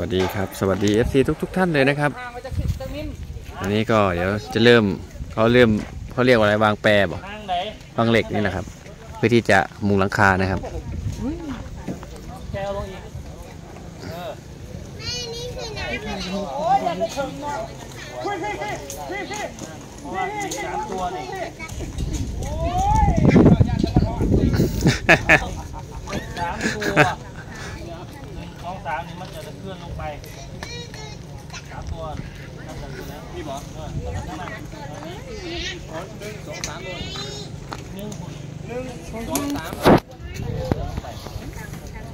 วัสดีครับ สวัสดี FC ทุกทุกๆท่านเลยนะครับทางมันจะขึ้นตะมินอันนี้ก็เดี๋ยวจะเริ่มเขาเริ่มเขาเรียกว่าอะไรวางแปรบ่ทางไหนวางเหล็กนี่นะครับ เพื่อที่จะมุงหลังคานะครับแกเอาลงอีกเออโอ้ยอย่าไปถึงนะพี่พี่พี่พี่เพราะว่าสี่สามตัวนี่สามตัวหนึ่งสองสามนี่มันจะเคลื่อนลงไปสามตัวนั่นจะคือแล้วพี่บอกเออนั่นน่ะหนึ่งสองสามตัวหนึ่ง หนึ่งสองสาม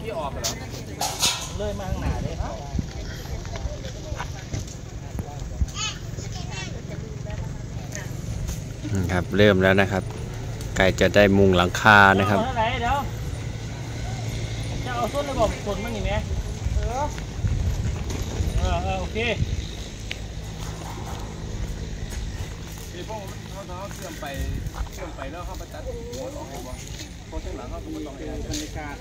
พี่ออกไปแล้วเลยมาข้างหน้าเลยครับเริ่มแล้วนะครับใกล้จะได้มุงหลังคานะครับเท่าไหร่เดี๋ยวจะเอาส้นระบบกดมันนี่ไหมเออเออเออโอเคที่พวก เขาเชื่อมไปเชื่อมไปแล้วเขาประจัดหัวออกมาพอข้างหลังเขาก็ไม่ต้องให้บรรยากาศ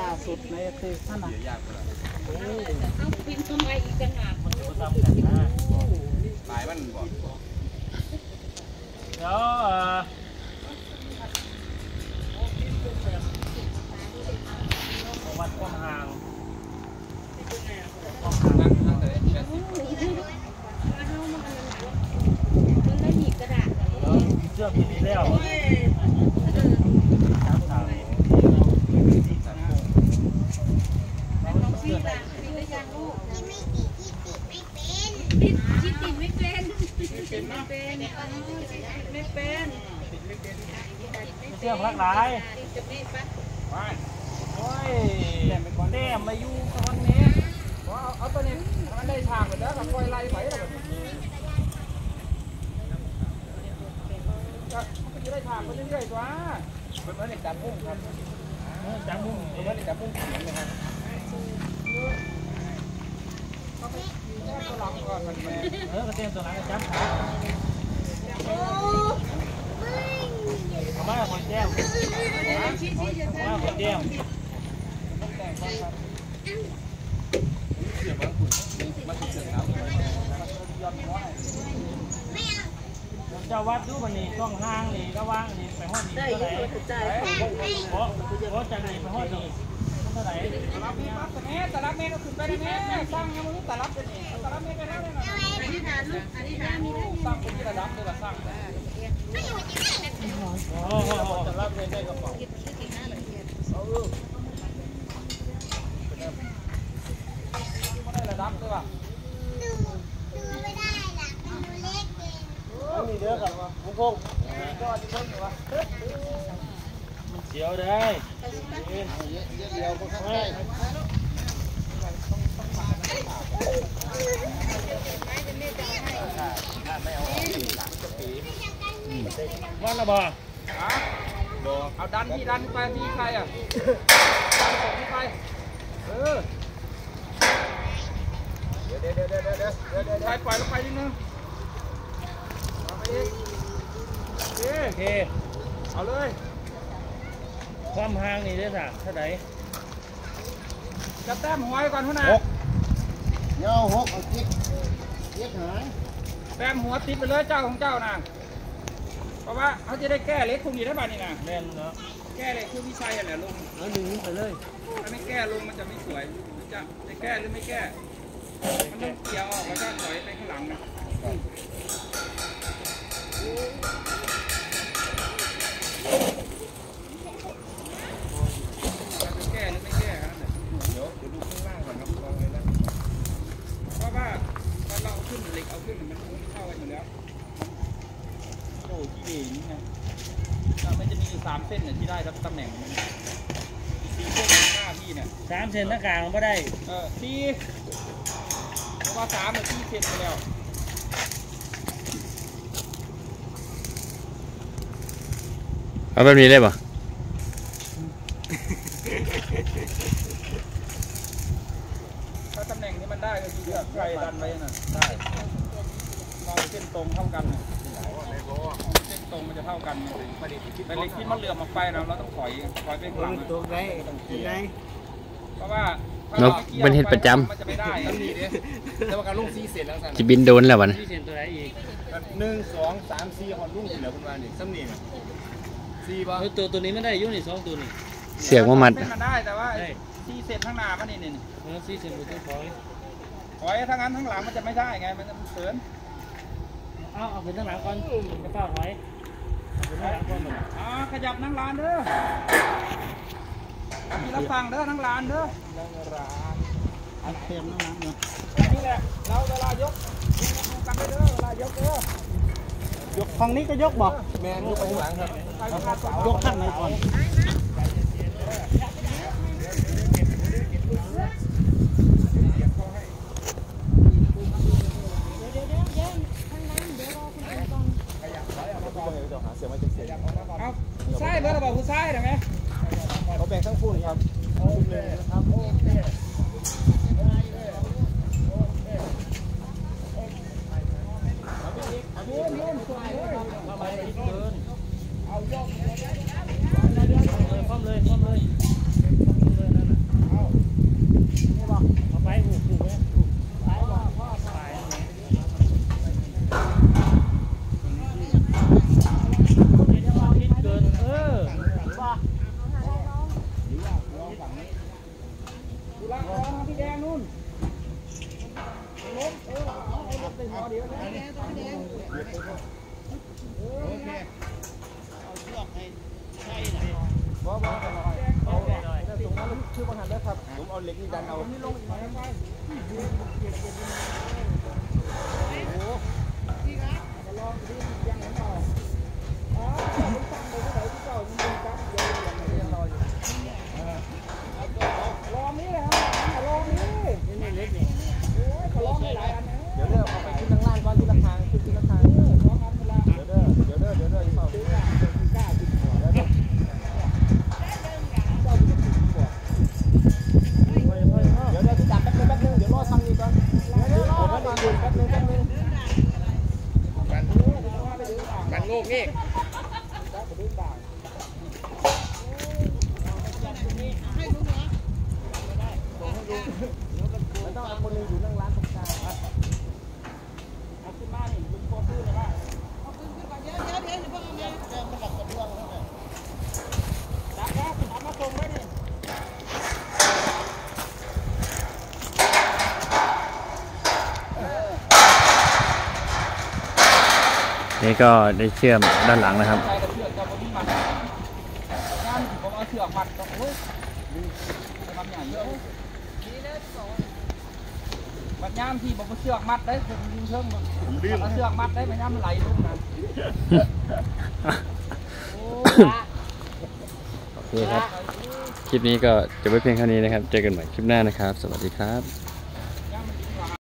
ล่าสุดในคือท่านอะเสียยากเลยเอาพิมพ์ทำไมอีกต่างหากมันจะทำกันนะหลายมันบอกเดี๋ยวดความห่าง นั่งนั่งเลยแค่สิบ มันไม่หนีบกระดาษ เชื่อมที่นี่แล้วสามสาม น้องพี่ล่ะพี่ก็ยังลูกติดชิดติดไม่เป็นไม่เป็นไม่เป็น เชื่อมพักหลายจะนี่ปะโอ้ยแต้มมาอยู่ตอนนี้เอาเอาตัวนี้มันได้ทางไปแล้วก็ค่อยไล่ไปแล้วแบบนี้มันจะได้ทางไปเรื่อยๆตัวมันไม่ได้จับพุ่งครับเออจังมุ้งมันไม่ได้จับพุ่งเขียนเลยครับตัวหลังก่อนมันม่เออกระเทียมตัวหลังจับขาเอามาคน แก้วเอามาคนแก้วเสียบางคุณมันเสียบน้ำเจ้าวัดดูมันนี่ช่องห้างนี่ก็ว่างนี่ไปห้องนี้เท่าไหร่เพราะเพราะจากนี้ไปห้องนี้เท่าไหร่ตลับเมตรแม่ตลับเมตรก็ขึ้นไปได้แม่สร้างยังไม่รู้ตลับเป็นตลับเมตรไปแล้วเนี่ยอธิษฐานลูกอธิษฐานมีได้สร้างเป็นที่ระดับเลยละสร้าง แต่ โอ้โห ตลับเมตรได้กระเป๋าไม่ได้ระดับเลยว่ะ มีเยอะกันวะมุ้งพง ก็ที่เพิ่งอยู่ว่ะ มันเสียวได้ เดียวก็ข้างใกล้ วันละบ่เอาดันที่ดันไปที่ใครอะดันส่งที่ใครเออเดี๋ยวเดี๋ยวเดี๋ยวเดี๋ยวเดี๋ยวเดี๋ยวไปปล่อยลงไปนิดนึงเอาไปอีกโอเคโอเคเอาเลย ความห่างนี่ได้สักเท่าไหร่จับแต้มหอยก่อนหัวหน้าเงาหกเอาจิ๊กจิ๊กหางแต้มหัวติดไปเลยเจ้าของเจ้านะเพ ราะว่าเขาจะได้แก้เล็กพวกนี้ได้ป่ะนี่นะแน่นเนาะแก้เล็กคือวิชัยอะไรลุงแล้วดึงไปเลยถ้าไม่แก้ลุงมันจะไม่สวยจะจะแก้หรือไม่แก้มันต้องเกี่ยวออกแล้วก็ถอยไปข้างหลังนะ โอ้ที่นี่ไงมันจะมีอยู่สามเส้นเนี่ยที่ได้รับตำแหน่งมันสี่เส้นอยู่หน้าพี่เนี่ยสามเซนหน้ากลางไม่ได้เออสี่เพราะว่าสามเนี่ยที่เสร็จไปแล้วเอาแบบนี้ได้ปะ ถ้าตำแหน่งนี้มันได้ก็คือเลือกใครดันไว้น่ะได้เราเส้นตรงเท่ากันน่ะเส้นตรงมัน จะเท่ากันเนี่ยแต่เหล็กที่มันเหลื่อมออกไปนะเราต้องถอยถอยไปข้างหลังอะตัวไรตัวไรเพราะว่านกเป็นเฮ็ดประจำมันจะไม่ได้ซ้ำนี่เด้แต่ว่าการลงซีเสร็จแล้วสั่นจะบินโดนแล้ววะนะที่เซ็นตัวไหนอีกหนึ่งสองสามสี่ฮอนลุงสิแล้วคุณว่านี่ซ้ำนี่น่ะสี่ป่ะเออตัวตัวนี้ไม่ได้อยุ่นี่สองตัวนี่เสือกมามัดเป็นมันได้แต่ว่าได้ที่เสร็จข้างหน้ามันนี่นี่นี่เออที่เซ็นตัวถอยถอยทั้งนั้นทั้งหลังมันจะไม่ได้ไงมันจะเขินเอาเอาเป็นทั้งหลังก่อนจะเฝ้าถอยเอาเป็นทั้งหลังก่อนหมดอ่าขยับนั่งร้านเด้อทีละฝั่งเด้อนั่งร้านเด้อนั่งร้านอันเต็มนั่งร้านเนาะนี่แหละเราเวลายกดูกันไปเด้อเวลายกเด้อยกฝั่งนี้ก็ยกบอกแม่นยกไปข้างหลังครับยกข้างไหนก่อน เอาผู้ชายเบอร์ระบอก ผู้ชายได้ไหมเขาแบ่งทั้งคู่ครับพร้อมเลยพร้อมเลยเอาไปหูหูไหมไปบอกพ่อไปเกินเออ ดูล่างร้อนพี่แดงนู่นล้มเออเอาให้รถเป็นหมอเดียวนะ บ่บ่เอาแต่ตรงนั้นชื่อบังหันได้ครับ ผมเอาเหล็กนี่ดันเอานี่ลงอีกหน่อยไปมาลองดูยังเห็นเปล่าอ๋อคุณสั่งไปเท่าไหร่ที่เก่ามันเป็นจับเดียวอย่างเดียวรออยู่ลองนี้เลยครับลองนี้ นี่เล็กนี่ โอ้ยขอลองหลายอันนะ เดี๋ยวเด้อเอาไปขึ้นทางล่างก่อนที่ละทางขึ้นที่ละทาง เออสองอันเวลา เดี๋ยวเด้อเดี๋ยวเด้อเดี๋ยวเด้ออย่าเฝ้า ซื้อกล้าซื้อกล้าซื้อหัวแล้วเนี่ยเจ้าบุญคุณบอก เดี๋ยวเด้อที่จับแป๊บนึงแป๊บนึงเดี๋ยวรอฟังนี่ก่อนเดี๋ยวรอฟังนี่แป๊บนึงแป๊บนึงมันโง่เงี้ มันต้องเอาคนหนึงอยู่นั่งร้านตรงกลางครับ เอาขึ้นมานี่ลุงพอซื้อเลยว่าจับแล้วเอามาส่งไว้นี่ นี่ก็ได้เชื่อมด้านหลังนะครับใส่กระเชือกกับบนมัดงานผมเอาเชือกมัดตรงโอ้ยจะทำอย่างเยอะบัดยามที่ผมเอาเชือกมัดได้ผมยิงเชิงมันเอาเชือกมัดได้บัดยามมันไหลลงนะโอ้โอเคครับ คลิปนี้ก็จบไว้เพียงเท่านี้นะครับ เจอกันใหม่คลิปหน้านะครับ สวัสดีครับ